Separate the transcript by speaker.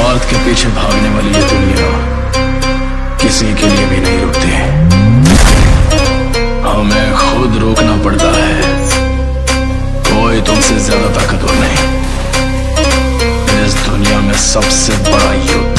Speaker 1: स्वार्थ के पीछे भागने वाली ये दुनिया किसी के लिए भी नहीं रुकती हमें खुद रोकना पड़ता है। कोई तुमसे ज़्यादा ताकतवर नहीं। इस दुनिया में सबसे बड़ा युद्ध